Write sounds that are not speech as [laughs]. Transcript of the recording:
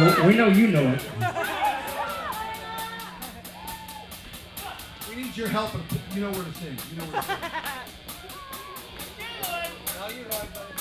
We know you know it. We need your help. You know where to sing. You know where to sing. [laughs]